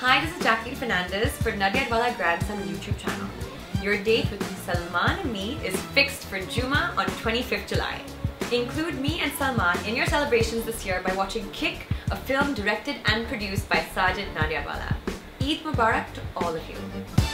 Hi, this is Jacqueline Fernandez for Nadiadwala Grandson YouTube channel. Your date with Salman and me is fixed for Juma on 25th July. Include me and Salman in your celebrations this year by watching Kick, a film directed and produced by Sajid Nadiadwala. Eid Mubarak to all of you.